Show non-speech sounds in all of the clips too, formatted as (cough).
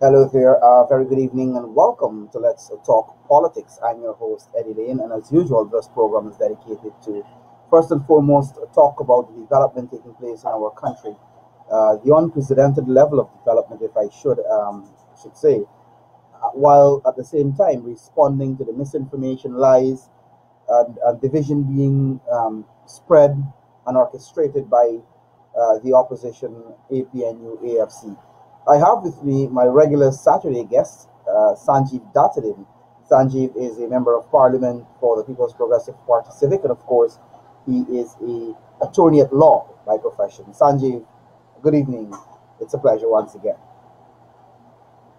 Hello there, uh, very good evening and welcome to Let's Talk Politics. I'm your host, Eddie Layne, and as usual, this program is dedicated to, first and foremost, talk about the development taking place in our country, uh, the unprecedented level of development, if I should um, should say, uh, while at the same time responding to the misinformation, lies, and, and division being um, spread and orchestrated by uh, the opposition, APNU, AFC. I have with me my regular Saturday guest, uh, Sanjeev Datadin. Sanjeev is a member of parliament for the People's Progressive Party Civic, and of course, he is a attorney at law by profession. Sanjeev, good evening. It's a pleasure once again.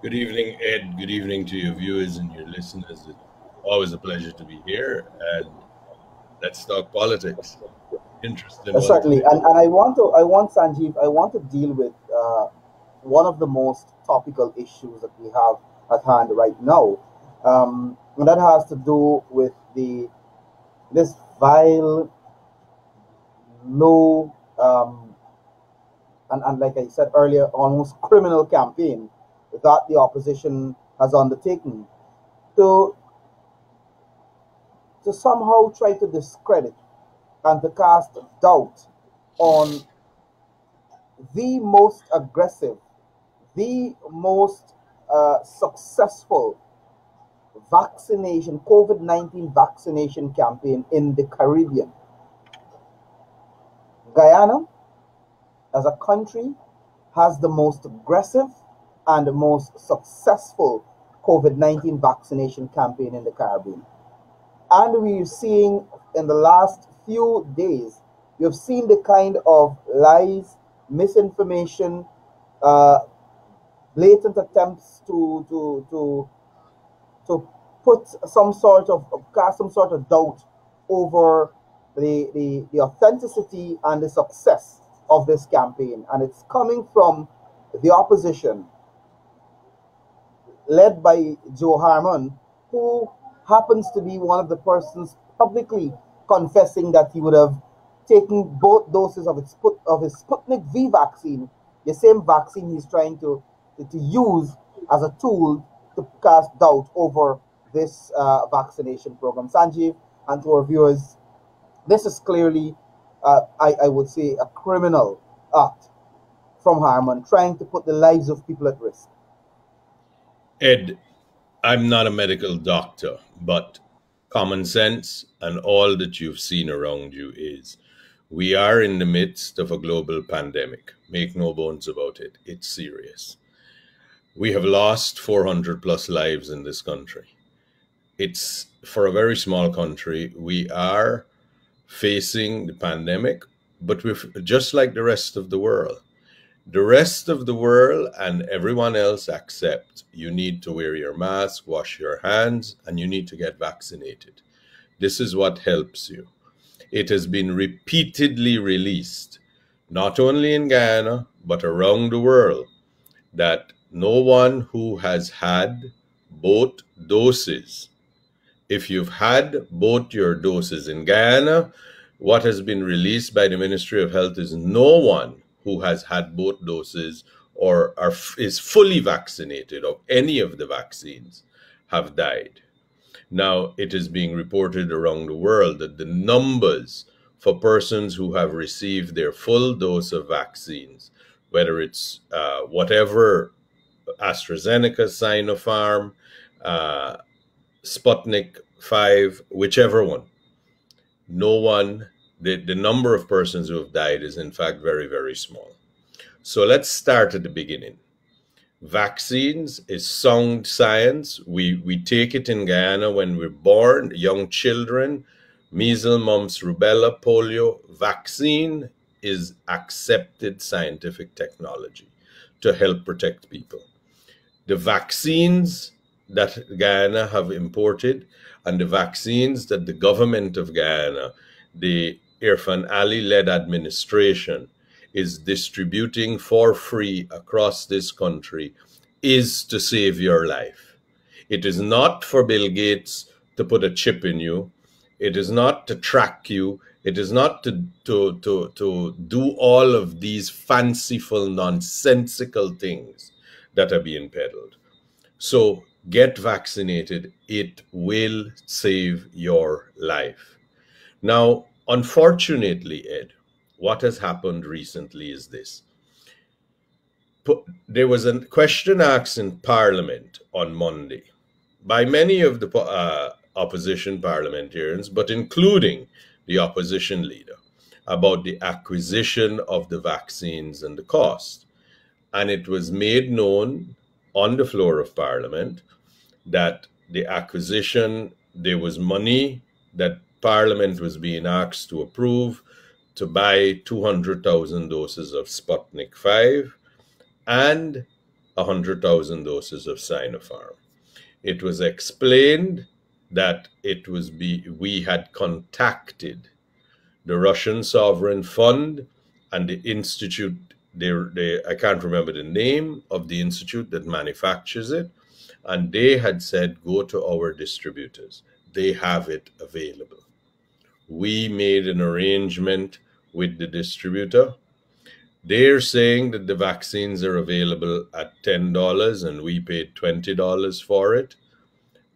Good evening, Ed. Good evening to your viewers and your listeners. It's always a pleasure to be here, and let's talk politics. Interesting. Uh, certainly, and, and I want to, I want Sanjeev, I want to deal with uh, one of the most topical issues that we have at hand right now. Um, and that has to do with the this vile, low, um, and, and like I said earlier, almost criminal campaign that the opposition has undertaken to to somehow try to discredit and to cast doubt on the most aggressive the most uh, successful vaccination, COVID 19 vaccination campaign in the Caribbean. Guyana, as a country, has the most aggressive and the most successful COVID 19 vaccination campaign in the Caribbean. And we're seeing in the last few days, you've seen the kind of lies, misinformation, uh, blatant attempts to to to to put some sort of cast some sort of doubt over the, the the authenticity and the success of this campaign. And it's coming from the opposition led by Joe Harmon who happens to be one of the persons publicly confessing that he would have taken both doses of his, put of his Sputnik V vaccine, the same vaccine he's trying to to use as a tool to cast doubt over this uh, vaccination program. Sanjeev, and to our viewers, this is clearly, uh, I, I would say, a criminal act from Harmon, trying to put the lives of people at risk. Ed, I'm not a medical doctor, but common sense and all that you've seen around you is we are in the midst of a global pandemic. Make no bones about it, it's serious. We have lost 400 plus lives in this country. It's for a very small country, we are facing the pandemic, but we're just like the rest of the world. The rest of the world and everyone else accept you need to wear your mask, wash your hands, and you need to get vaccinated. This is what helps you. It has been repeatedly released, not only in Guyana, but around the world, that no one who has had both doses. If you've had both your doses in Guyana, what has been released by the Ministry of Health is no one who has had both doses or are, is fully vaccinated of any of the vaccines have died. Now, it is being reported around the world that the numbers for persons who have received their full dose of vaccines, whether it's uh, whatever AstraZeneca, Sinopharm, uh, Sputnik 5, whichever one. No one, the, the number of persons who have died is in fact very, very small. So let's start at the beginning. Vaccines is sound science. We, we take it in Guyana when we're born, young children, measles, mumps, rubella, polio. Vaccine is accepted scientific technology to help protect people the vaccines that Guyana have imported and the vaccines that the government of Guyana, the Irfaan Ali led administration, is distributing for free across this country is to save your life. It is not for Bill Gates to put a chip in you. It is not to track you. It is not to, to, to, to do all of these fanciful, nonsensical things that are being peddled. So get vaccinated. It will save your life. Now, unfortunately, Ed, what has happened recently is this. There was a question asked in Parliament on Monday by many of the uh, opposition parliamentarians, but including the opposition leader, about the acquisition of the vaccines and the cost. And it was made known on the floor of Parliament that the acquisition, there was money that Parliament was being asked to approve to buy 200,000 doses of Sputnik 5 and 100,000 doses of Sinopharm. It was explained that it was be, we had contacted the Russian Sovereign Fund and the institute they, they I can't remember the name of the institute that manufactures it and they had said go to our distributors they have it available we made an arrangement with the distributor. They're saying that the vaccines are available at $10 and we paid $20 for it.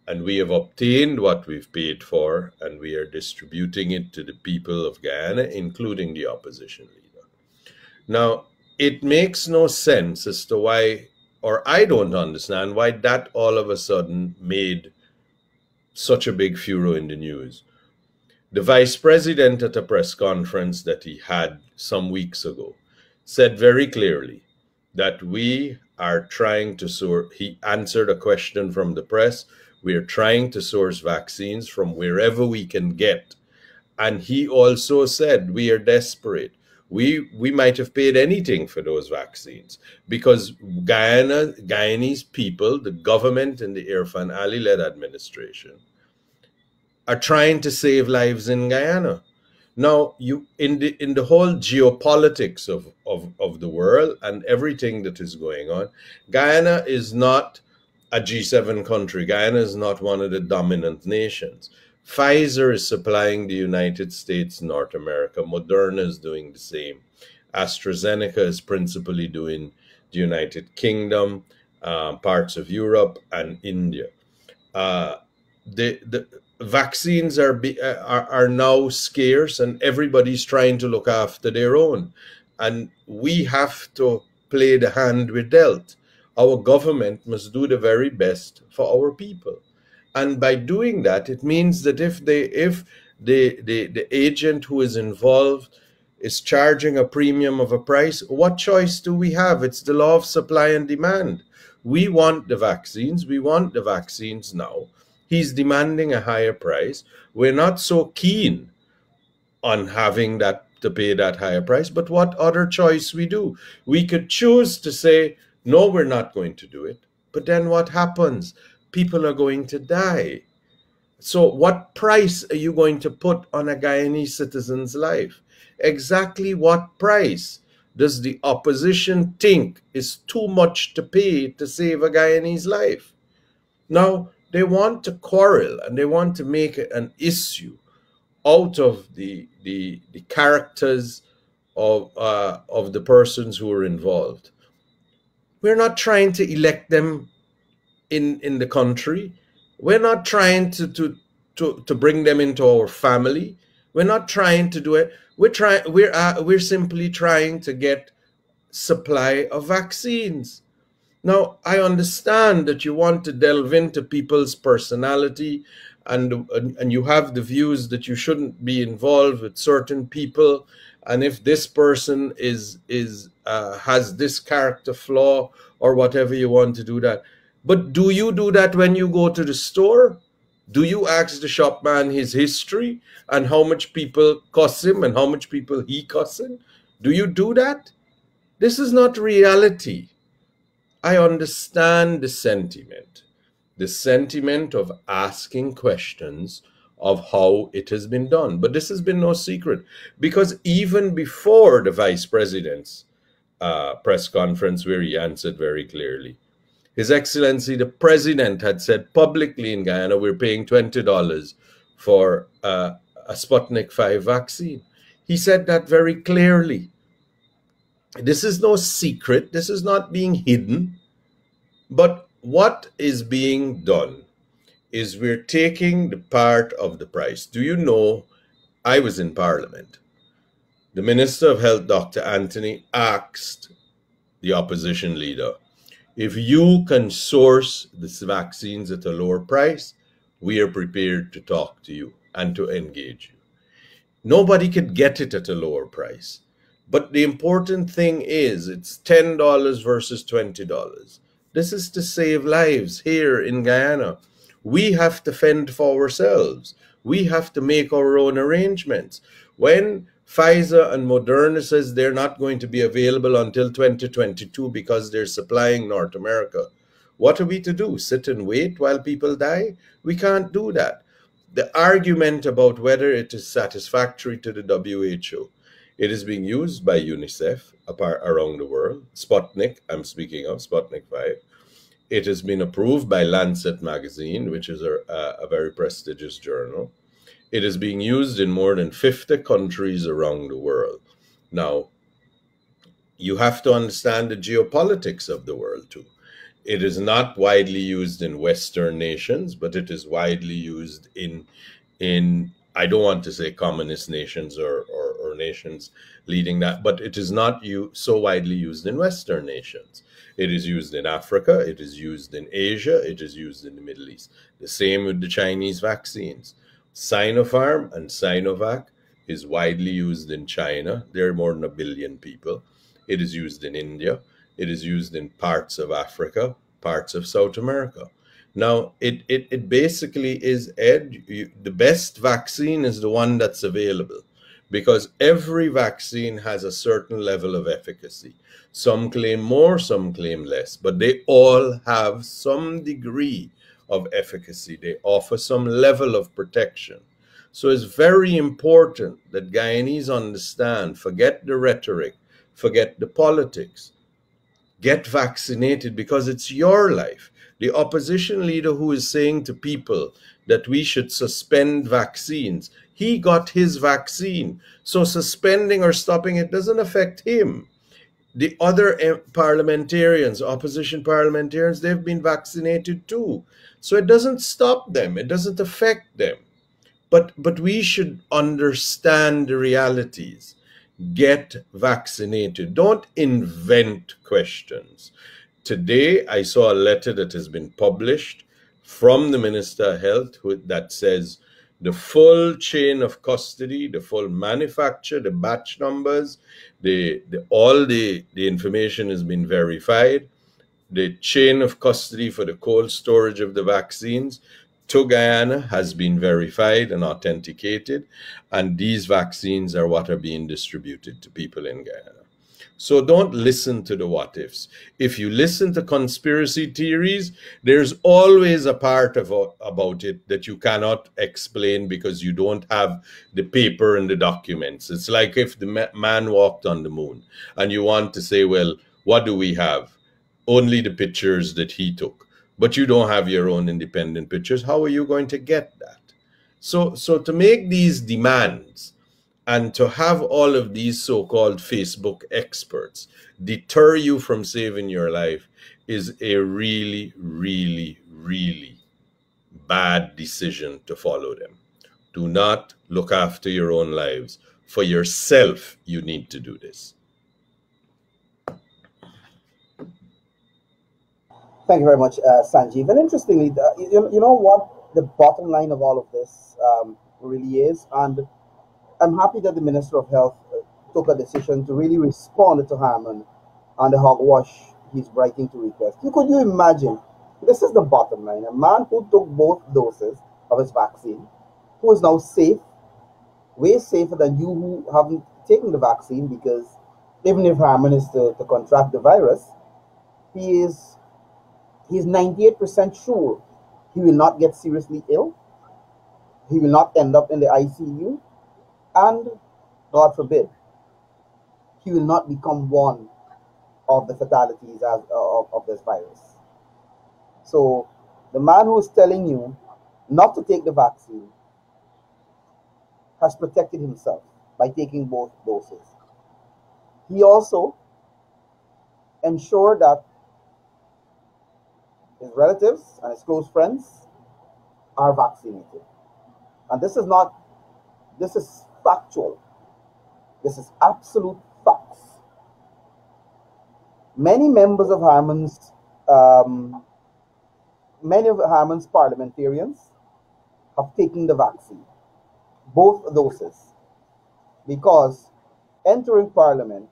And we have obtained what we've paid for and we are distributing it to the people of Guyana, including the opposition leader. Now, it makes no sense as to why, or I don't understand why that all of a sudden made such a big furor in the news the vice president at a press conference that he had some weeks ago said very clearly that we are trying to source, he answered a question from the press. We are trying to source vaccines from wherever we can get. And he also said, we are desperate. We, we might have paid anything for those vaccines because Guyana, Guyanese people, the government and the Irfaan Ali led administration are trying to save lives in Guyana. Now, you in the in the whole geopolitics of, of, of the world and everything that is going on, Guyana is not a G7 country. Guyana is not one of the dominant nations. Pfizer is supplying the United States, North America. Moderna is doing the same. AstraZeneca is principally doing the United Kingdom, uh, parts of Europe, and India. Uh, the, the vaccines are, be, uh, are are now scarce and everybody's trying to look after their own and we have to play the hand we dealt our government must do the very best for our people and by doing that it means that if they if the the, the agent who is involved is charging a premium of a price what choice do we have it's the law of supply and demand we want the vaccines we want the vaccines now he's demanding a higher price. We're not so keen on having that to pay that higher price, but what other choice we do? We could choose to say, no, we're not going to do it. But then what happens? People are going to die. So, what price are you going to put on a Guyanese citizen's life? Exactly what price does the opposition think is too much to pay to save a Guyanese life? Now, they want to quarrel and they want to make an issue out of the the, the characters of uh, of the persons who are involved. We're not trying to elect them in in the country. We're not trying to to to, to bring them into our family. We're not trying to do it. We're trying. We're uh, we're simply trying to get supply of vaccines. Now, I understand that you want to delve into people's personality and, and and you have the views that you shouldn't be involved with certain people and if this person is is uh, has this character flaw or whatever you want to do that but do you do that when you go to the store do you ask the shopman his history and how much people cost him and how much people he costs him? do you do that this is not reality I understand the sentiment, the sentiment of asking questions of how it has been done. But this has been no secret because even before the vice president's uh, press conference, where he answered very clearly, His Excellency the President had said publicly in Guyana, we're paying $20 for uh, a Sputnik 5 vaccine. He said that very clearly. This is no secret. This is not being hidden. But what is being done is we're taking the part of the price. Do you know? I was in Parliament. The Minister of Health, Dr. Anthony, asked the opposition leader if you can source these vaccines at a lower price, we are prepared to talk to you and to engage you. Nobody could get it at a lower price. But the important thing is it's $10 versus $20. This is to save lives here in Guyana. We have to fend for ourselves. We have to make our own arrangements. When Pfizer and Moderna says they're not going to be available until 2022 because they're supplying North America. What are we to do? Sit and wait while people die? We can't do that. The argument about whether it is satisfactory to the WHO, it is being used by UNICEF around the world. Sputnik, I'm speaking of Sputnik 5. It has been approved by Lancet magazine, which is a, a very prestigious journal. It is being used in more than 50 countries around the world. Now, you have to understand the geopolitics of the world too. It is not widely used in Western nations, but it is widely used in in I don't want to say communist nations or, or, or nations leading that, but it is not so widely used in Western nations. It is used in Africa, it is used in Asia, it is used in the Middle East. The same with the Chinese vaccines. Sinopharm and Sinovac is widely used in China. There are more than a billion people. It is used in India. It is used in parts of Africa, parts of South America. Now, it, it, it basically is, Ed, you, the best vaccine is the one that's available because every vaccine has a certain level of efficacy. Some claim more, some claim less, but they all have some degree of efficacy. They offer some level of protection. So it's very important that Guyanese understand forget the rhetoric, forget the politics. Get vaccinated because it's your life. The opposition leader who is saying to people that we should suspend vaccines, he got his vaccine. So suspending or stopping it doesn't affect him the other eh, parliamentarians, opposition parliamentarians, they've been vaccinated too. So it doesn't stop them, it doesn't affect them. But, but we should understand the realities. Get vaccinated. Don't invent questions. Today, I saw a letter that has been published from the Minister of Health that says the full chain of custody, the full manufacture, the batch numbers, the, the all the, the information has been verified the chain of custody for the cold storage of the vaccines to Guyana has been verified and authenticated, and these vaccines are what are being distributed to people in Guyana. So don't listen to the what ifs. If you listen to conspiracy theories, there's always a part of about it that you cannot explain because you don't have the paper and the documents. It's like if the man walked on the moon and you want to say, well, what do we have? Only the pictures that he took. But you don't have your own independent pictures. How are you going to get that? So so to make these demands and to have all of these so-called facebook experts deter you from saving your life is a really really really bad decision to follow them. Do not look after your own lives. For yourself you need to do this Thank you very much, uh, Sanjeev. And interestingly, the, you, you know what the bottom line of all of this um, really is? And I'm happy that the Minister of Health uh, took a decision to really respond to Harmon and the hogwash he's writing to request. You could you imagine? This is the bottom line. A man who took both doses of his vaccine, who is now safe, way safer than you who haven't taken the vaccine because even if Harmon is to, to contract the virus, he is he's 98% sure he will not get seriously ill, he will not end up in the ICU, and God forbid, he will not become one of the fatalities as, of, of this virus. So, the man who is telling you not to take the vaccine has protected himself by taking both doses. He also ensured that his relatives, and his close friends are vaccinated. And this is not, this is factual. This is absolute facts. Many members of Harmon's, um, many of Harmon's parliamentarians have taken the vaccine, both doses, because entering parliament,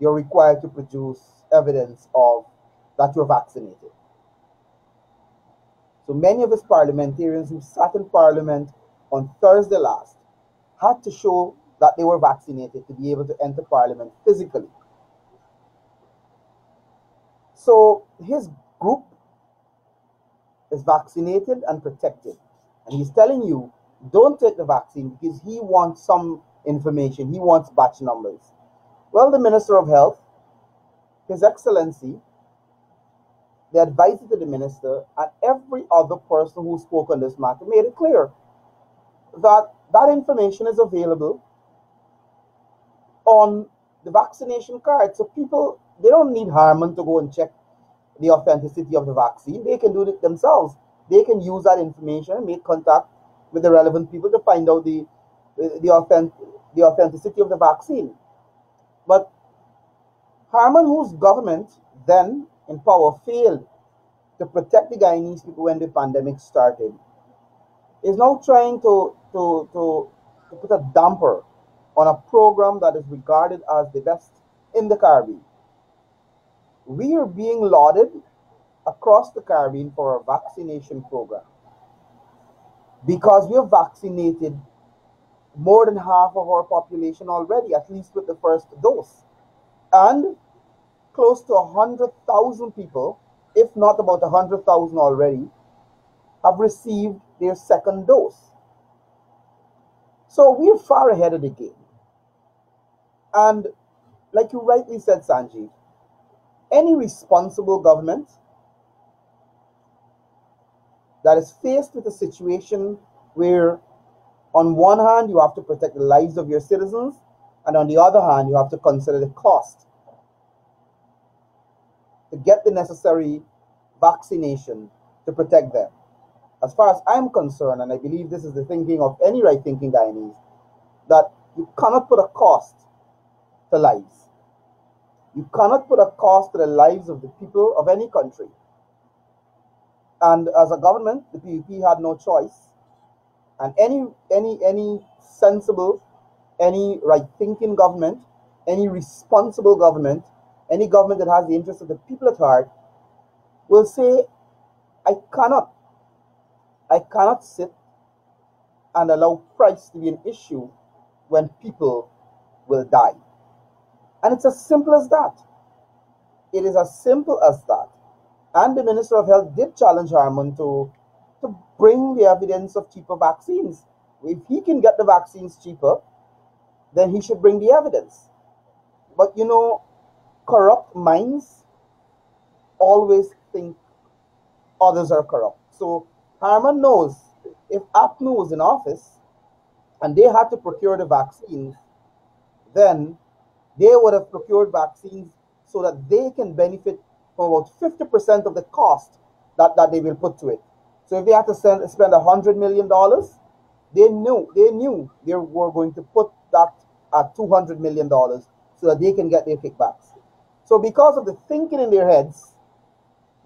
you're required to produce evidence of that you're vaccinated. So many of his parliamentarians who sat in parliament on Thursday last had to show that they were vaccinated to be able to enter parliament physically. So his group is vaccinated and protected. And he's telling you, don't take the vaccine because he wants some information, he wants batch numbers. Well, the Minister of Health, His Excellency, the advisor to the minister, and every other person who spoke on this matter made it clear that that information is available on the vaccination card. So people, they don't need Harmon to go and check the authenticity of the vaccine. They can do it themselves. They can use that information make contact with the relevant people to find out the the, the, authentic, the authenticity of the vaccine. But Harmon, whose government then in power failed to protect the Guyanese people when the pandemic started, is now trying to, to, to, to put a damper on a program that is regarded as the best in the Caribbean. We are being lauded across the Caribbean for our vaccination program because we have vaccinated more than half of our population already, at least with the first dose. And close to 100,000 people, if not about 100,000 already, have received their second dose. So we're far ahead of the game. And like you rightly said, Sanjeev, any responsible government that is faced with a situation where, on one hand, you have to protect the lives of your citizens, and on the other hand, you have to consider the cost to get the necessary vaccination to protect them as far as I'm concerned, and I believe this is the thinking of any right thinking Guyanese, that you cannot put a cost to lives. You cannot put a cost to the lives of the people of any country. And as a government, the PUP had no choice. And any any any sensible, any right thinking government, any responsible government, any government that has the interest of the people at heart will say, I cannot I cannot sit and allow price to be an issue when people will die. And it's as simple as that. It is as simple as that. And the Minister of Health did challenge Harmon to, to bring the evidence of cheaper vaccines. If he can get the vaccines cheaper, then he should bring the evidence. But you know, corrupt minds always think others are corrupt. So Harmon knows if APNU was in office and they had to procure the vaccines, then they would have procured vaccines so that they can benefit from about 50% of the cost that, that they will put to it. So if they had to send, spend $100 million, they knew, they knew they were going to put that at $200 million so that they can get their kickbacks. So because of the thinking in their heads,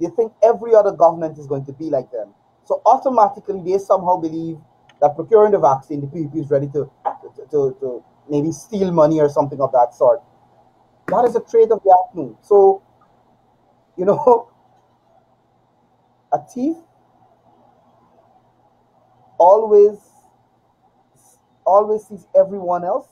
they think every other government is going to be like them. So automatically, they somehow believe that procuring the vaccine, the PUP is ready to, to, to, to maybe steal money or something of that sort. That is a trait of the afternoon. So, you know, (laughs) a thief always always sees everyone else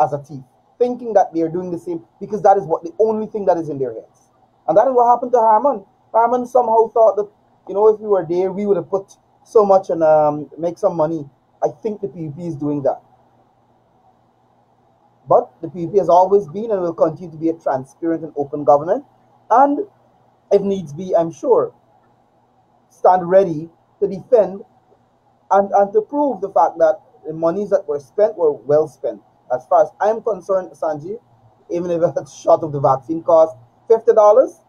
as a thief, thinking that they are doing the same because that is what the only thing that is in their heads. And that is what happened to Harmon. Harmon somehow thought that you know, if we were there, we would have put so much and um, make some money. I think the PUP is doing that. But the PUP has always been and will continue to be a transparent and open government. And if needs be, I'm sure, stand ready to defend and, and to prove the fact that the monies that were spent were well spent. As far as I'm concerned, Sanji, even if it's short of the vaccine cost $50,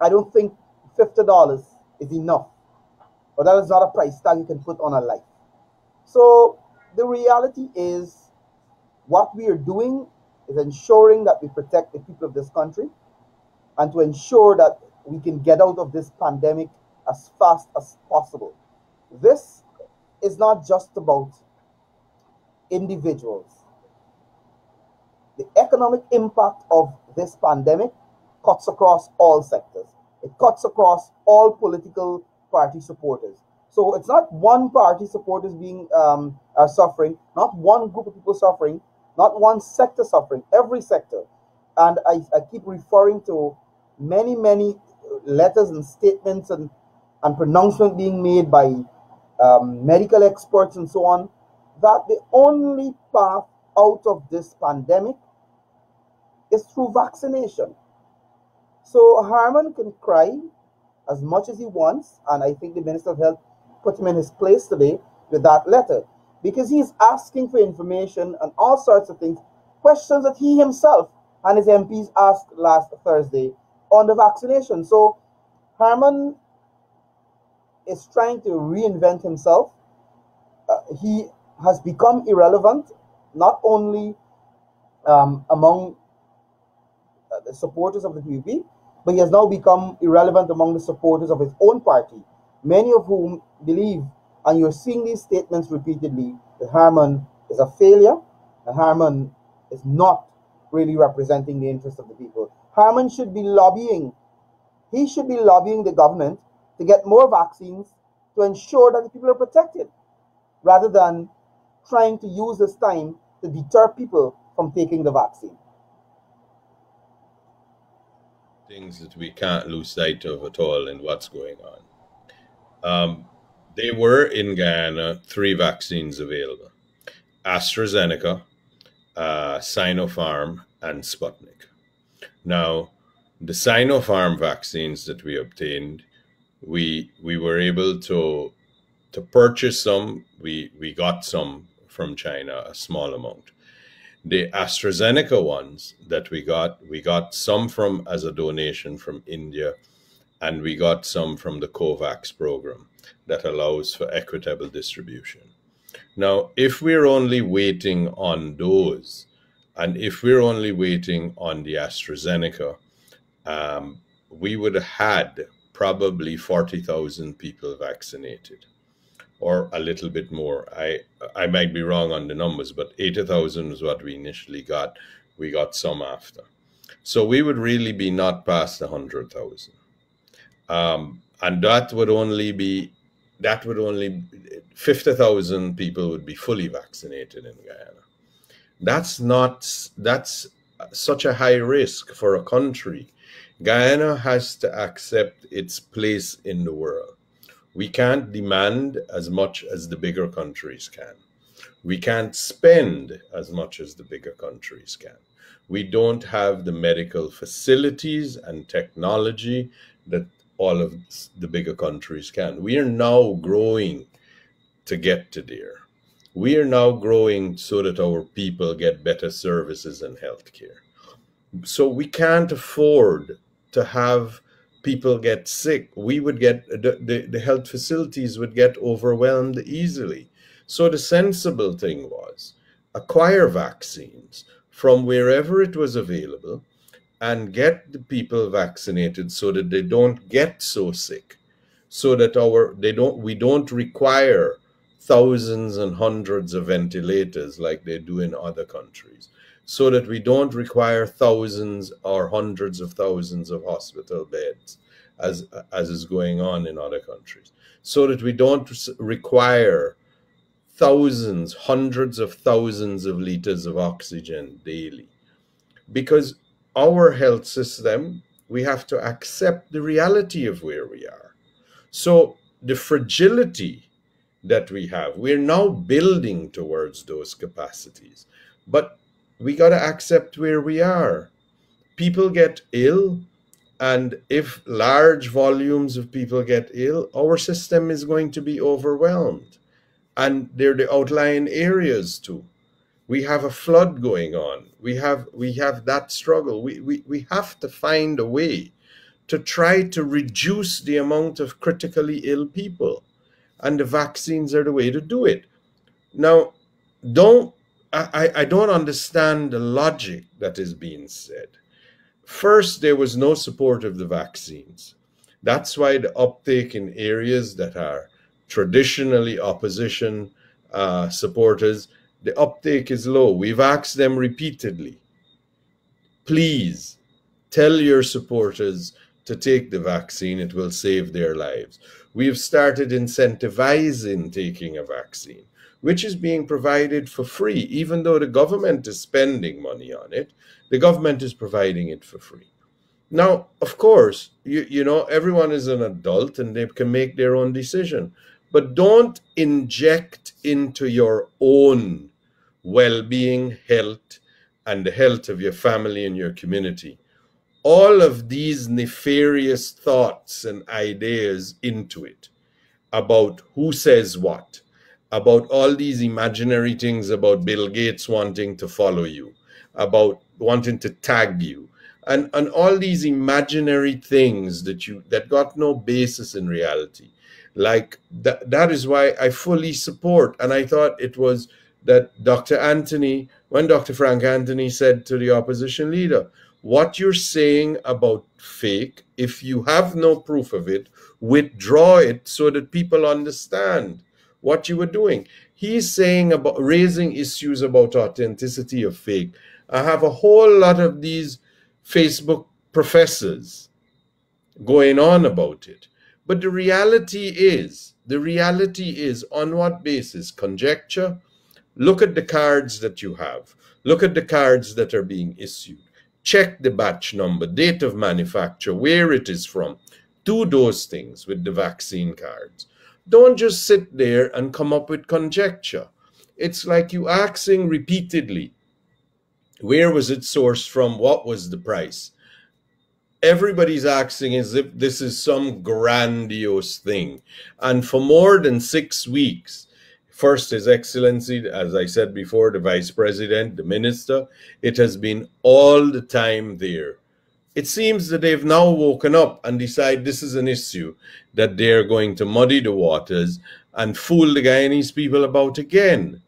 I don't think $50 is enough. But that is not a price tag you can put on a life. So the reality is what we are doing is ensuring that we protect the people of this country and to ensure that we can get out of this pandemic as fast as possible. This is not just about individuals. The economic impact of this pandemic cuts across all sectors. It cuts across all political party supporters. So it's not one party supporters being um, are suffering, not one group of people suffering, not one sector suffering, every sector. And I, I keep referring to many, many letters and statements and, and pronouncements being made by um, medical experts and so on, that the only path out of this pandemic is through vaccination. So Harmon can cry as much as he wants, and I think the Minister of Health put him in his place today with that letter because he's asking for information and all sorts of things, questions that he himself and his MPs asked last Thursday on the vaccination. So Harmon is trying to reinvent himself. Uh, he has become irrelevant, not only um, among uh, the supporters of the PPP, but he has now become irrelevant among the supporters of his own party, many of whom believe and you're seeing these statements repeatedly that Harmon is a failure and Harmon is not really representing the interests of the people. Harmon should be lobbying. He should be lobbying the government to get more vaccines to ensure that the people are protected rather than trying to use this time to deter people from taking the vaccine. Things that we can't lose sight of at all in what's going on. Um, they were in Guyana three vaccines available AstraZeneca, uh, Sinopharm, and Sputnik. Now, the Sinopharm vaccines that we obtained, we we were able to to purchase some. We we got some from China, a small amount. The AstraZeneca ones that we got, we got some from as a donation from India, and we got some from the COVAX program that allows for equitable distribution. Now, if we're only waiting on those, and if we're only waiting on the AstraZeneca, um, we would have had probably 40,000 people vaccinated or a little bit more. I, I might be wrong on the numbers, but 80,000 is what we initially got. We got some after. So we would really be not past 100,000. Um, and that would only be that would only 50,000 people would be fully vaccinated in Guyana. That's not that's such a high risk for a country. Guyana has to accept its place in the world. We can't demand as much as the bigger countries can. We can't spend as much as the bigger countries can. We don't have the medical facilities and technology that all of the bigger countries can. We are now growing to get to there. We are now growing so that our people get better services and health care. So we can't afford to have people get sick. We would get, the, the, the health facilities would get overwhelmed easily. So the sensible thing was acquire vaccines from wherever it was available and get the people vaccinated so that they don't get so sick so that our they don't we don't require thousands and hundreds of ventilators like they do in other countries so that we don't require thousands or hundreds of thousands of hospital beds as as is going on in other countries so that we don't require thousands hundreds of thousands of liters of oxygen daily because our health system, we have to accept the reality of where we are. So the fragility that we have, we're now building towards those capacities. But we got to accept where we are. People get ill, and if large volumes of people get ill, our system is going to be overwhelmed. And they're the outlying areas too we have a flood going on we have we have that struggle we, we we have to find a way to try to reduce the amount of critically ill people. And the vaccines are the way to do it. Now, don't I, I don't understand the logic that is being said. First, there was no support of the vaccines. That's why the uptake in areas that are traditionally opposition uh, supporters, the uptake is low. We've asked them repeatedly, please tell your supporters to take the vaccine, it will save their lives. We have started incentivizing taking a vaccine, which is being provided for free, even though the government is spending money on it, the government is providing it for free. Now, of course, you, you know, everyone is an adult and they can make their own decision, but don't inject into your own well being, health, and the health of your family and your community all of these nefarious thoughts and ideas into it about who says what, about all these imaginary things about Bill Gates wanting to follow you, about wanting to tag you, and, and all these imaginary things that you that got no basis in reality. Like that that is why I fully support. And I thought it was that Dr. Anthony, when Dr. Frank Anthony said to the opposition leader, what you're saying about fake, if you have no proof of it, withdraw it so that people understand what you were doing. He's saying about raising issues about authenticity of fake. I have a whole lot of these Facebook professors going on about it. But the reality is, the reality is on what basis? Conjecture? Look at the cards that you have. Look at the cards that are being issued check the batch number, date of manufacture, where it is from. Do those things with the vaccine cards. Don't just sit there and come up with conjecture. It's like you asking repeatedly, where was it sourced from? What was the price? Everybody's asking as if this is some grandiose thing. And for more than six weeks, First, His Excellency, as I said before, the Vice President, the Minister. It has been all the time there. It seems that they've now woken up and decide this is an issue that they're going to muddy the waters and fool the Guyanese people about again.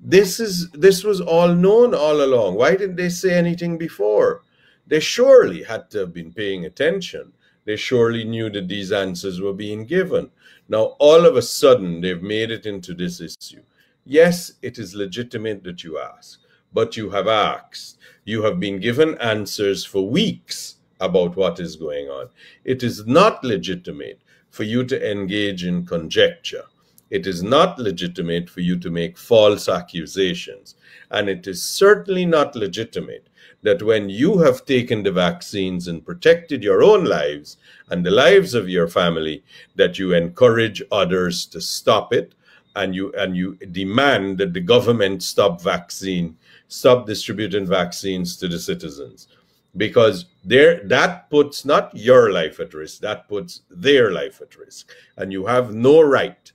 This is this was all known all along. Why didn't they say anything before? They surely had to have been paying attention. They surely knew that these answers were being given. Now, all of a sudden, they've made it into this issue. Yes, it is legitimate that you ask, but you have asked. You have been given answers for weeks about what is going on. It is not legitimate for you to engage in conjecture. It is not legitimate for you to make false accusations. And it is certainly not legitimate that when you have taken the vaccines and protected your own lives and the lives of your family, that you encourage others to stop it and you and you demand that the government stop vaccine, stop distributing vaccines to the citizens. Because there that puts not your life at risk, that puts their life at risk. And you have no right,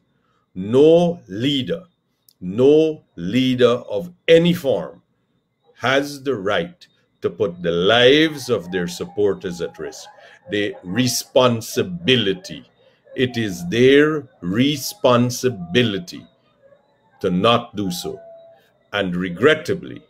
no leader, no leader of any form has the right to put the lives of their supporters at risk. The responsibility. It is their responsibility to not do so. And regrettably,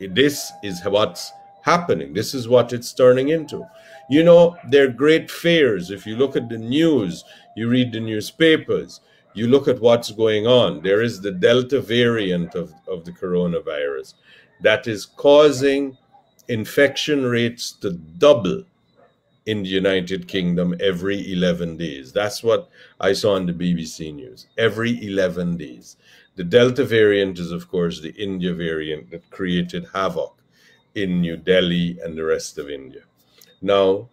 this is what's happening. This is what it's turning into. You know, there are great fears. If you look at the news, you read the newspapers, you look at what's going on. There is the Delta variant of, of the coronavirus that is causing infection rates to double in the United Kingdom every 11 days. That's what I saw on the BBC News. Every 11 days. The Delta variant is, of course, the India variant that created havoc in New Delhi and the rest of India. Now,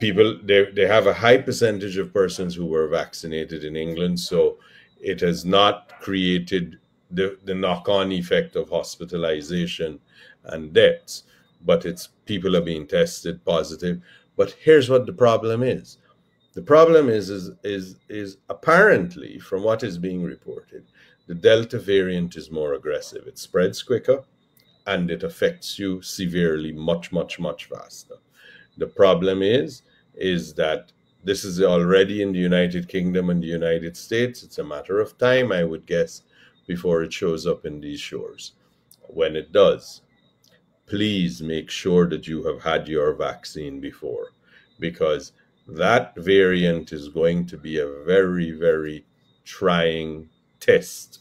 people, they, they have a high percentage of persons who were vaccinated in England, so it has not created the, the knock on effect of hospitalization and deaths, but it's people are being tested positive. But here's what the problem is. The problem is, is, is, is apparently, from what is being reported, the Delta variant is more aggressive. It spreads quicker and it affects you severely much, much, much faster. The problem is, is that this is already in the United Kingdom and the United States. It's a matter of time, I would guess, before it shows up in these shores. When it does, please make sure that you have had your vaccine before because that variant is going to be a very, very trying test.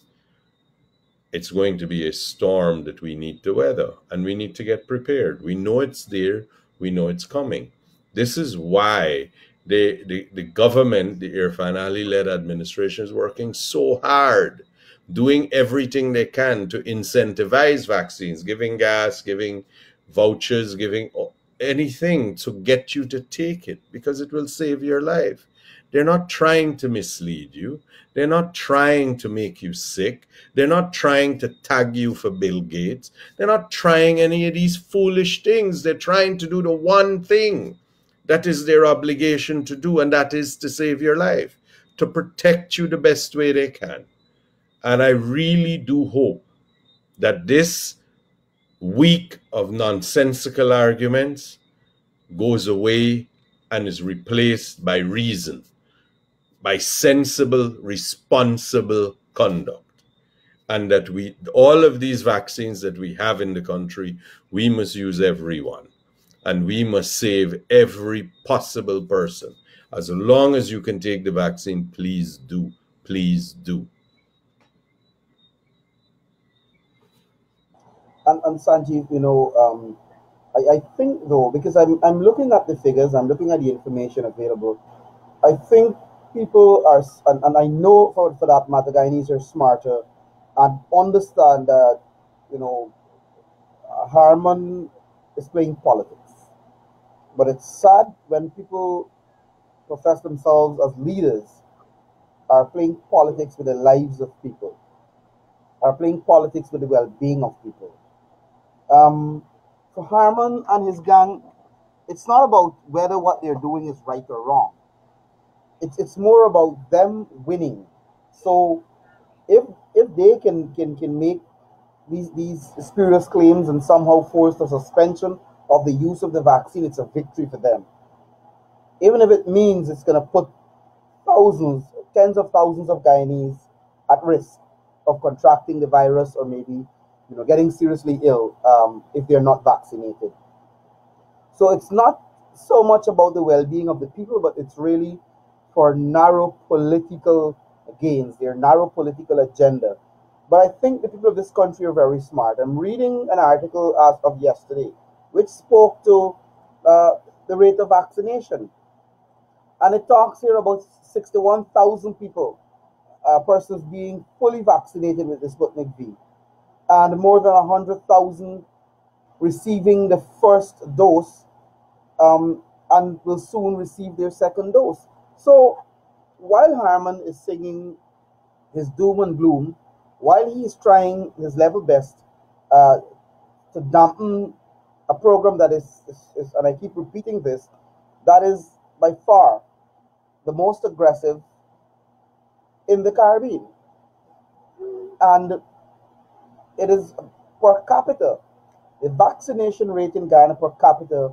It's going to be a storm that we need to weather and we need to get prepared. We know it's there, we know it's coming. This is why the, the, the government, the Irfaan Ali led administration, is working so hard, doing everything they can to incentivize vaccines, giving gas, giving vouchers, giving anything to get you to take it because it will save your life. They're not trying to mislead you. They're not trying to make you sick. They're not trying to tag you for Bill Gates. They're not trying any of these foolish things. They're trying to do the one thing that is their obligation to do, and that is to save your life, to protect you the best way they can. And I really do hope that this week of nonsensical arguments goes away and is replaced by reason, by sensible, responsible conduct. And that we, all of these vaccines that we have in the country, we must use every one. And we must save every possible person. As long as you can take the vaccine, please do. Please do. and, and Sanjeev, you know, um, I, I think though, because I'm, I'm looking at the figures, I'm looking at the information available, I think people are, and, and I know for, for that matter, Guyanese are smarter and understand that, you know, Harmon is playing politics. But it's sad when people profess themselves as leaders are playing politics with the lives of people, are playing politics with the well being of people. Um, for Harmon and his gang, it's not about whether what they're doing is right or wrong. It's it's more about them winning. So if if they can can can make these these spurious claims and somehow force the suspension of the use of the vaccine, it's a victory for them. Even if it means it's going to put thousands, tens of thousands of Guyanese at risk of contracting the virus or maybe you know, getting seriously ill um, if they're not vaccinated. So it's not so much about the well-being of the people, but it's really for narrow political gains, their narrow political agenda. But I think the people of this country are very smart. I'm reading an article as of yesterday, which spoke to uh, the rate of vaccination, and it talks here about 61,000 people, uh, persons being fully vaccinated with the Sputnik V and more than 100,000 receiving the first dose um, and will soon receive their second dose. So while Harmon is singing his doom and gloom, while he is trying his level best uh, to dampen a program that is, is, is, and I keep repeating this, that is by far the most aggressive in the Caribbean. And it is per capita. The vaccination rate in Guyana per capita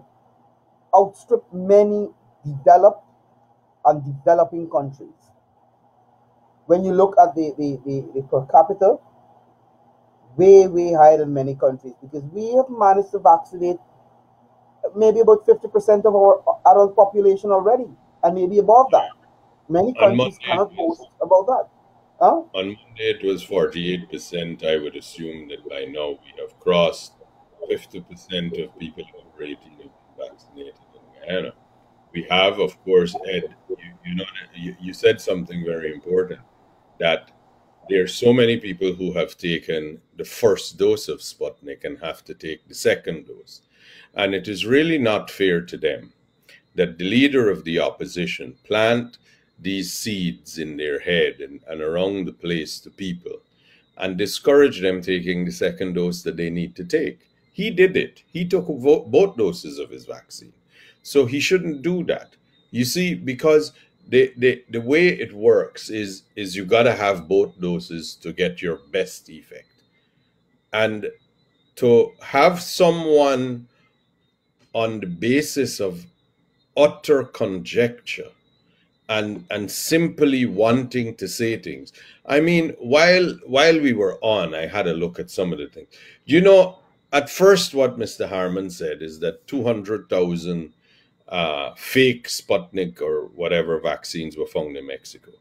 outstripped many developed and developing countries. When you look at the, the, the, the per capita, way, way higher than many countries because we have managed to vaccinate maybe about 50% of our adult population already and maybe above that. Many countries cannot boast about that. Huh? On Monday, it was 48%. I would assume that by now we have crossed 50% of people over 18 have been vaccinated in Guyana. We have, of course, Ed, you, you know, you, you said something very important that there are so many people who have taken the first dose of Sputnik and have to take the second dose. And it is really not fair to them that the leader of the opposition plant these seeds in their head and, and around the place to people and discourage them taking the second dose that they need to take. He did it. He took both doses of his vaccine. So he shouldn't do that. You see, because the, the, the way it works is, is you got to have both doses to get your best effect. And to have someone on the basis of utter conjecture and and simply wanting to say things. I mean, while while we were on, I had a look at some of the things. You know, at first, what Mr. Harmon said is that two hundred thousand uh, fake Sputnik or whatever vaccines were found in Mexico.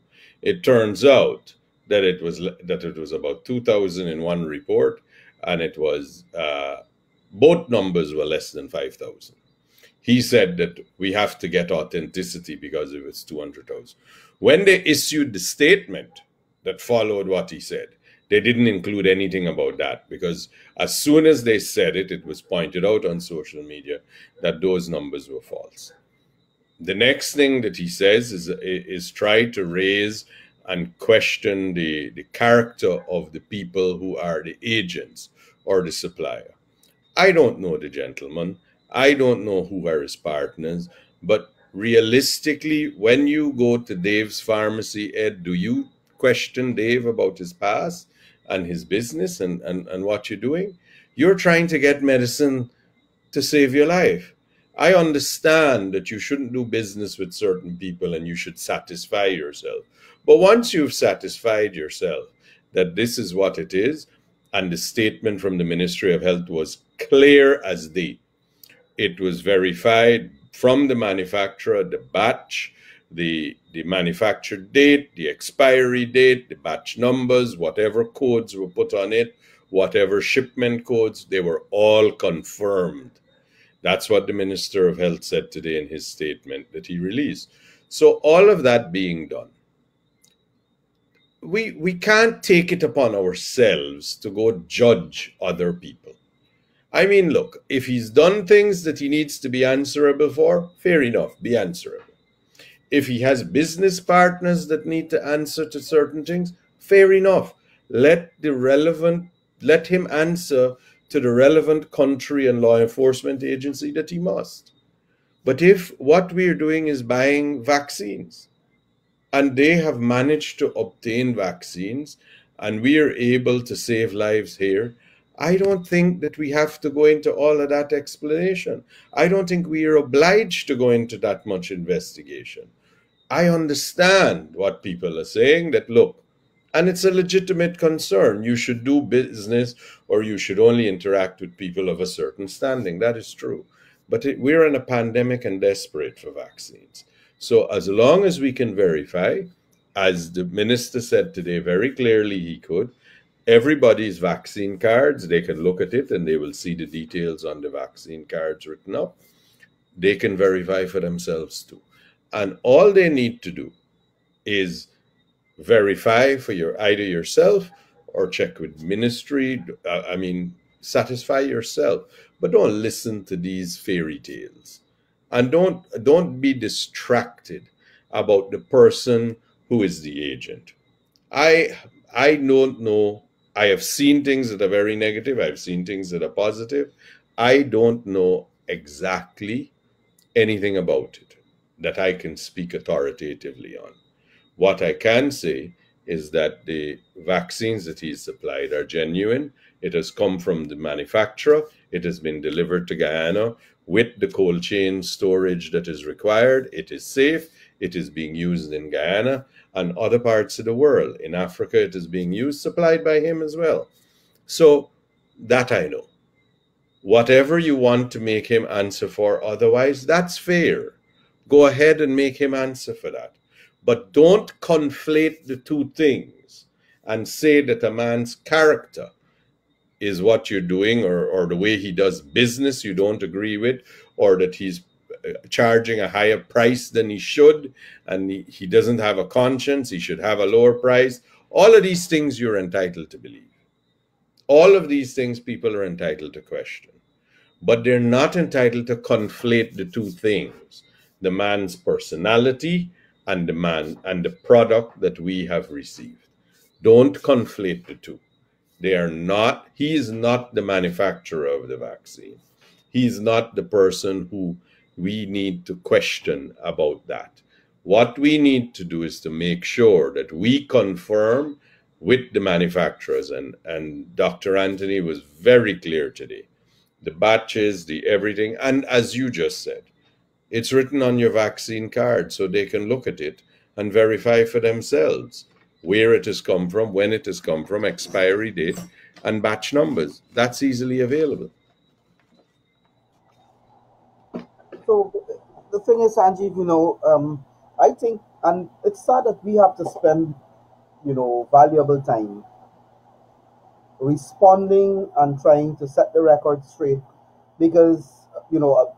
It turns out that it was that it was about two thousand in one report, and it was uh, both numbers were less than five thousand he said that we have to get authenticity because it was 200,000. When they issued the statement that followed what he said, they didn't include anything about that because as soon as they said it, it was pointed out on social media that those numbers were false. The next thing that he says is, is try to raise and question the, the character of the people who are the agents or the supplier. I don't know the gentleman. I don't know who are his partners, but realistically, when you go to Dave's pharmacy, Ed, do you question Dave about his past and his business and, and, and what you're doing? You're trying to get medicine to save your life. I understand that you shouldn't do business with certain people and you should satisfy yourself. But once you've satisfied yourself that this is what it is, and the statement from the Ministry of Health was clear as day, it was verified from the manufacturer, the batch, the, the manufacture date, the expiry date, the batch numbers, whatever codes were put on it, whatever shipment codes, they were all confirmed. That's what the Minister of Health said today in his statement that he released. So, all of that being done, we, we can't take it upon ourselves to go judge other people. I mean, look, if he's done things that he needs to be answerable for, fair enough, be answerable. If he has business partners that need to answer to certain things, fair enough. Let the relevant, let him answer to the relevant country and law enforcement agency that he must. But if what we're doing is buying vaccines, and they have managed to obtain vaccines, and we are able to save lives here, I don't think that we have to go into all of that explanation. I don't think we are obliged to go into that much investigation. I understand what people are saying that look, and it's a legitimate concern. You should do business or you should only interact with people of a certain standing. That is true. But it, we're in a pandemic and desperate for vaccines. So, as long as we can verify, as the minister said today very clearly he could, everybody's vaccine cards. They can look at it and they will see the details on the vaccine cards written up. They can verify for themselves too. And all they need to do is verify for your either yourself or check with ministry. Uh, I mean, satisfy yourself, but don't listen to these fairy tales, and don't don't be distracted about the person who is the agent. I I don't know I have seen things that are very negative. I've seen things that are positive. I don't know exactly anything about it that I can speak authoritatively on. What I can say is that the vaccines that he's supplied are genuine. It has come from the manufacturer. It has been delivered to Guyana with the cold chain storage that is required. It is safe. It is being used in Guyana and other parts of the world. In Africa, it is being used, supplied by him as well. So that I know. Whatever you want to make him answer for, otherwise, that's fair. Go ahead and make him answer for that. But don't conflate the two things and say that a man's character is what you're doing or, or the way he does business you don't agree with, or that he's uh, charging a higher price than he should and he, he doesn't have a conscience he should have a lower price. All of these things you're entitled to believe. All of these things people are entitled to question. But they're not entitled to conflate the two things the man's personality and the man and the product that we have received don't conflate the two they are not he is not the manufacturer of the vaccine he's not the person who we need to question about that. What we need to do is to make sure that we confirm with the manufacturers, and, and Dr. Anthony was very clear today the batches, the everything, and as you just said, It's written on your vaccine card so they can look at it and verify for themselves where it has come from, when it has come from, expiry date, and batch numbers. That's easily available. So the thing is, Sanjeev, you know, um, I think, and it's sad that we have to spend, you know, valuable time responding and trying to set the record straight because, you know,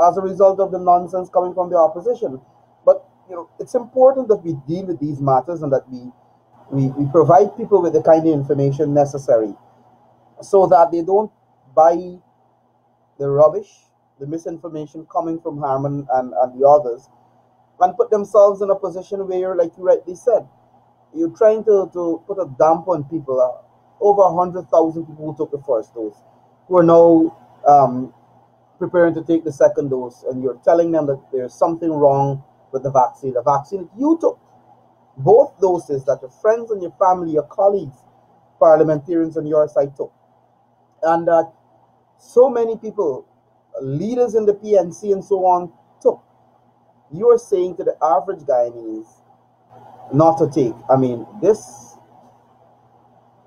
as a result of the nonsense coming from the opposition. But, you know, it's important that we deal with these matters and that we, we, we provide people with the kind of information necessary so that they don't buy the rubbish, the misinformation coming from Harmon and, and the others, and put themselves in a position where, like you rightly said, you're trying to, to put a damp on people. Uh, over 100,000 people who took the first dose, who are now um, preparing to take the second dose, and you're telling them that there's something wrong with the vaccine. The vaccine you took, both doses that your friends and your family, your colleagues, parliamentarians on your side took, and that so many people, leaders in the PNC and so on, took. You are saying to the average Guyanese not to take. I mean, this,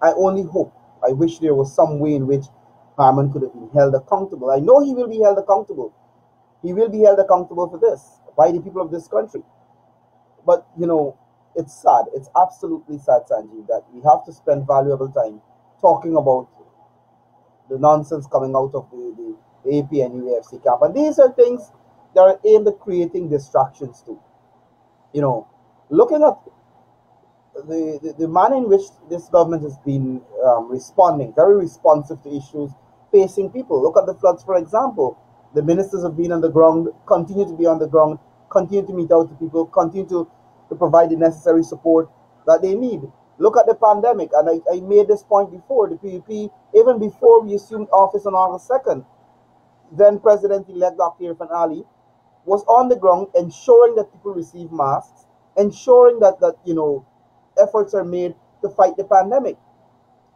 I only hope, I wish there was some way in which Harmon could have been held accountable. I know he will be held accountable. He will be held accountable for this by the people of this country. But, you know, it's sad. It's absolutely sad, Sanjeev, that we have to spend valuable time talking about the nonsense coming out of the, the, AP and UFC camp. And these are things that are aimed at creating distractions too. You know, looking at the, the, the manner in which this government has been um, responding, very responsive to issues facing people. Look at the floods, for example. The ministers have been on the ground, continue to be on the ground, continue to meet out to people, continue to, to provide the necessary support that they need. Look at the pandemic, and I, I made this point before. The PPP, even before we assumed office on August 2nd, then President elect Dr. Irfaan Ali was on the ground ensuring that people receive masks, ensuring that, that you know, efforts are made to fight the pandemic.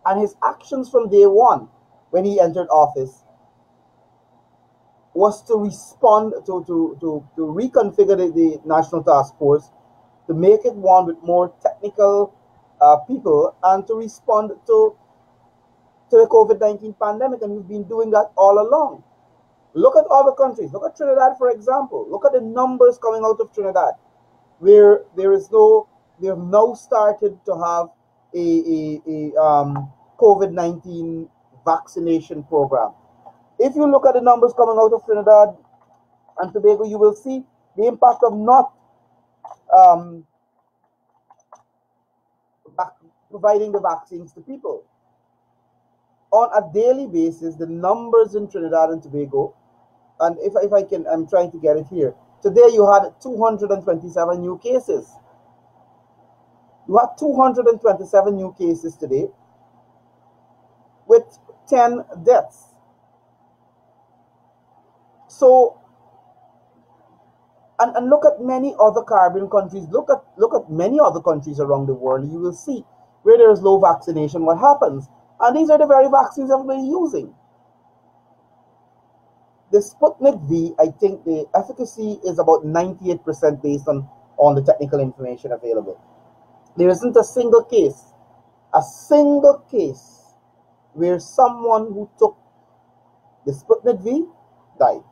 And his actions from day one when he entered office was to respond to to to, to reconfigure the, the national task force to make it one with more technical uh, people and to respond to to the COVID-19 pandemic and we've been doing that all along. Look at other countries. Look at Trinidad, for example. Look at the numbers coming out of Trinidad, where there is no, they have now started to have a, a, a um, COVID 19 vaccination program. If you look at the numbers coming out of Trinidad and Tobago, you will see the impact of not um, providing the vaccines to people. On a daily basis, the numbers in Trinidad and Tobago, and if, if I can, I'm trying to get it here. Today you had 227 new cases. You had 227 new cases today with 10 deaths. So, and, and look at many other Caribbean countries, look at look at many other countries around the world, you will see where there is low vaccination, what happens. And these are the very vaccines everybody's using. The Sputnik V, I think the efficacy is about 98% based on, on the technical information available. There isn't a single case, a single case where someone who took the Sputnik V died.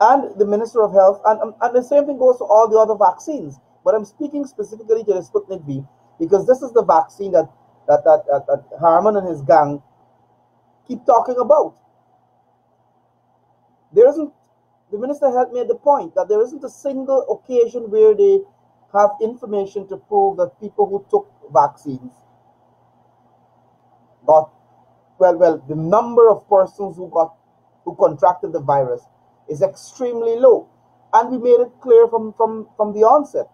And the Minister of Health, and, um, and the same thing goes to all the other vaccines. But I'm speaking specifically to the Sputnik V because this is the vaccine that, that, that, that, that Harmon and his gang keep talking about. There isn't, the Minister of Health made the point that there isn't a single occasion where they have information to prove that people who took vaccines got well well the number of persons who got who contracted the virus is extremely low. And we made it clear from from from the onset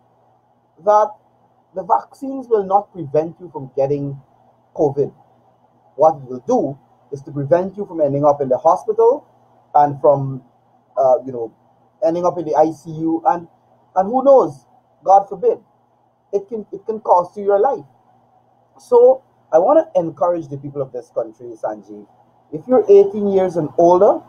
that the vaccines will not prevent you from getting covid. What it will do is to prevent you from ending up in the hospital and from uh, you know ending up in the icu and and who knows? God forbid. It can it can cost you your life. So I want to encourage the people of this country, Sanjeev. If you're 18 years and older,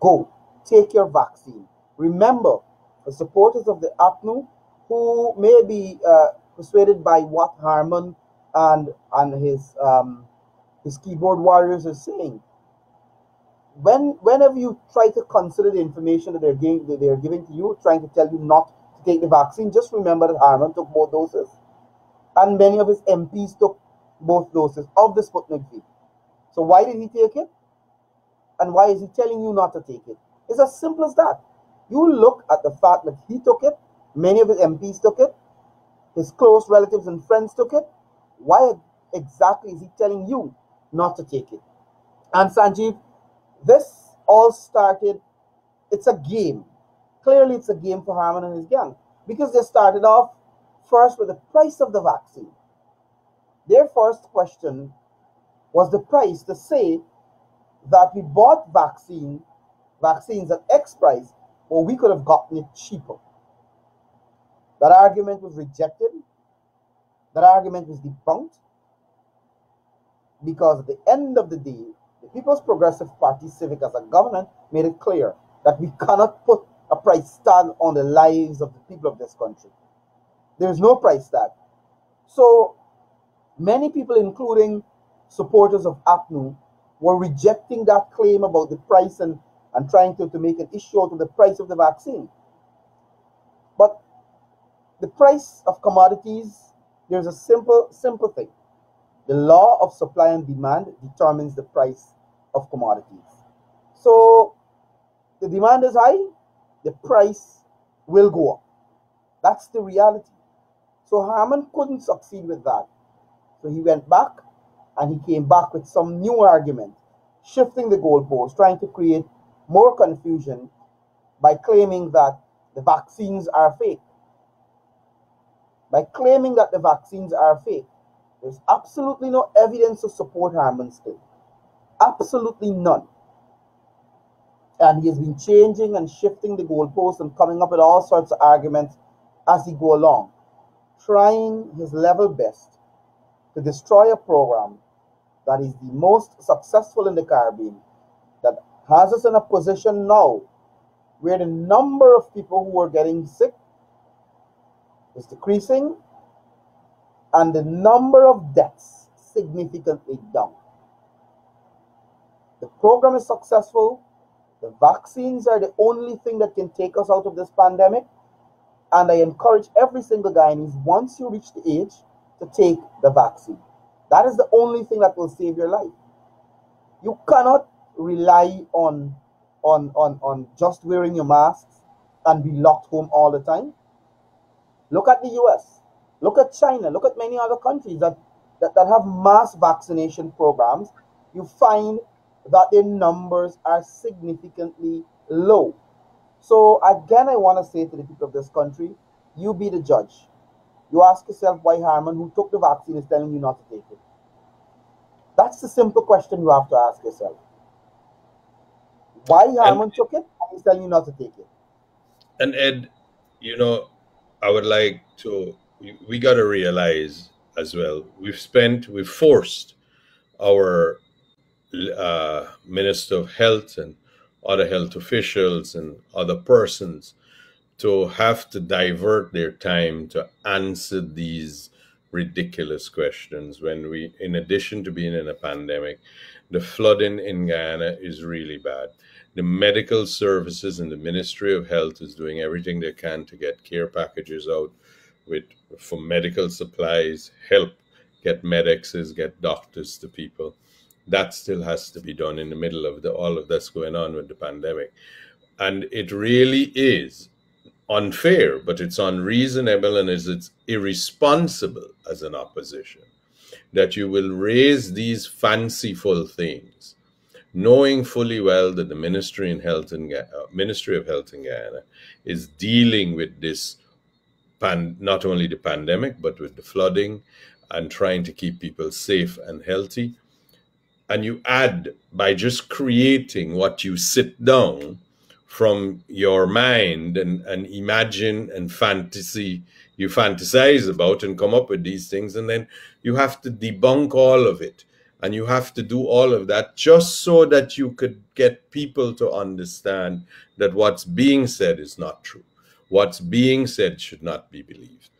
go take your vaccine. Remember, the supporters of the APNU who may be uh, persuaded by what Harmon and and his um, his keyboard warriors are saying. When whenever you try to consider the information that they're giving that they're giving to you, trying to tell you not to take the vaccine, just remember that Harmon took both doses, and many of his MPs took both doses of the Sputnik V. So why did he take it? And why is he telling you not to take it? It's as simple as that. You look at the fact that he took it, many of his MPs took it, his close relatives and friends took it. Why exactly is he telling you not to take it? And Sanjeev, this all started, it's a game. Clearly, it's a game for Harmon and his gang because they started off first with the price of the vaccine. Their first question was the price to say that we bought vaccine vaccines at X price, or we could have gotten it cheaper. That argument was rejected. That argument was debunked because at the end of the day, the People's Progressive Party Civic as a government made it clear that we (laughs) cannot put a price tag on the lives of the people of this country. There is no price tag. So many people, including supporters of APNU, were rejecting that claim about the price and, and trying to, to make an issue out of the price of the vaccine. But the price of commodities, there's a simple, simple thing. The law of supply and demand determines the price of commodities. So the demand is high, the price will go up. That's the reality. So Harmon couldn't succeed with that. So he went back and he came back with some new argument, shifting the goalposts, trying to create more confusion by claiming that the vaccines are fake. By claiming that the vaccines are fake, there's absolutely no evidence to support Harmon's claim. Absolutely none. And he has been changing and shifting the goalposts and coming up with all sorts of arguments as he go along, trying his level best to destroy a program that is the most successful in the Caribbean, that has us in a position now where the number of people who are getting sick is decreasing and the number of deaths significantly down. The program is successful. The vaccines are the only thing that can take us out of this pandemic. And I encourage every single Guyanese, once you reach the age, to take the vaccine. That is the only thing that will save your life. You cannot rely on on on on just wearing your masks and be locked home all the time. Look at the US. Look at China. Look at many other countries that, that, that have mass vaccination programs. You find that their numbers are significantly low. So again, I want to say to the people of this country, you be the judge. You ask yourself why Harmon, who took the vaccine, is telling you not to take it. That's the simple question you have to ask yourself. Why Harmon took it, and he's telling you not to take it. And Ed, you know, I would like to, we, we got to realize as well, we've spent, we've forced our uh, Minister of Health and other health officials and other persons to have to divert their time to answer these ridiculous questions when we, in addition to being in a pandemic, the flooding in Guyana is really bad. The medical services and the Ministry of Health is doing everything they can to get care packages out with for medical supplies, help get medics, get doctors to people. That still has to be done in the middle of the, all of this going on with the pandemic. And it really is unfair, but it's unreasonable and it's irresponsible as an opposition that you will raise these fanciful things, knowing fully well that the Ministry in Health in uh, Ministry of Health in Guyana is dealing with this pan, not only the pandemic but with the flooding and trying to keep people safe and healthy. And you add by just creating what you sit down from your mind and, and imagine and fantasy you fantasize about and come up with these things and then you have to debunk all of it And you have to do all of that just so that you could get people to understand that what's being said is not true. What's being said should not be believed.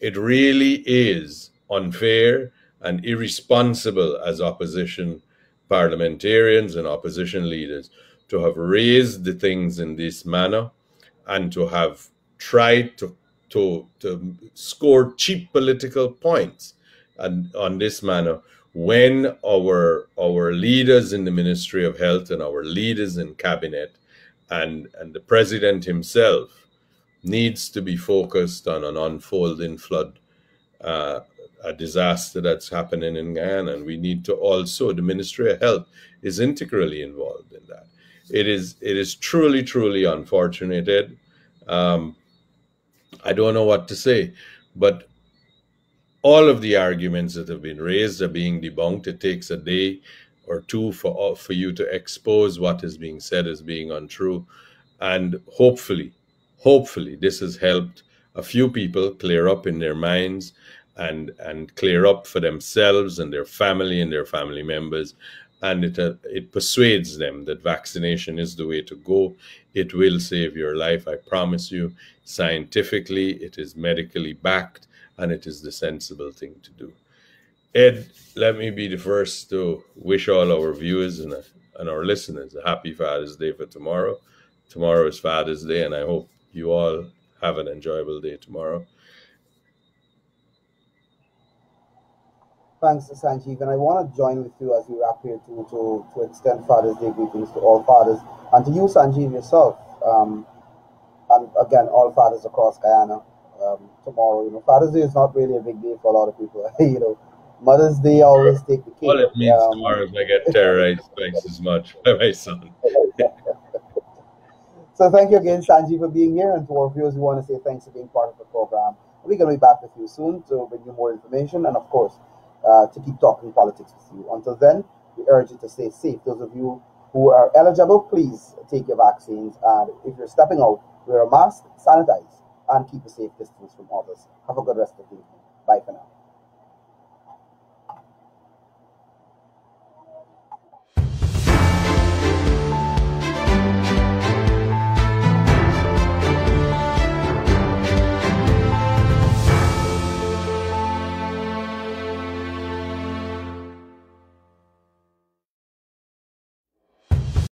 It really is unfair and irresponsible as opposition parliamentarians and opposition leaders to have raised the things in this manner and to have tried to to, to score cheap political points and on this manner when our our leaders in the Ministry of Health and our leaders in cabinet and and the president himself needs to be focused on an unfolding flood uh, a disaster that's happening in Guyana. And we need to also the Ministry of Health is integrally involved in that it is it is truly truly unfortunate um, I don't know what to say, but all of the arguments that have been raised are being debunked. It takes a day or two for for you to expose what is being said as being untrue, and hopefully, hopefully, this has helped a few people clear up in their minds and and clear up for themselves and their family and their family members and it uh, it persuades them that vaccination is the way to go. It will save your life i promise you. Scientifically it is medically backed and it is the sensible thing to do. Ed let me be the first to wish all our viewers and, uh, and our listeners a happy father's day for tomorrow. Tomorrow is father's day and i hope you all have an enjoyable day tomorrow Thanks, Sanjeev. And I want to join with you as we wrap here to, to, to extend Father's Day greetings to all fathers and to you, Sanjeev, yourself. Um, and again, all fathers across Guyana um, tomorrow. You know, Father's Day is not really a big day for a lot of people. (laughs) you know, Mother's Day always take the cake. All it means um, tomorrow is I get terrorized twice as much by my son. (laughs) so thank you again, Sanjeev, for being here. And to our viewers, we want to say thanks for being part of the program. We're going to be back with you soon to bring you more information. And of course, uh, to keep talking politics with you. Until then, we urge you to stay safe. Those of you who are eligible, please take your vaccines. And if you're stepping out, wear a mask, sanitize, and keep a safe distance from others. Have a good rest of the evening. Bye for now.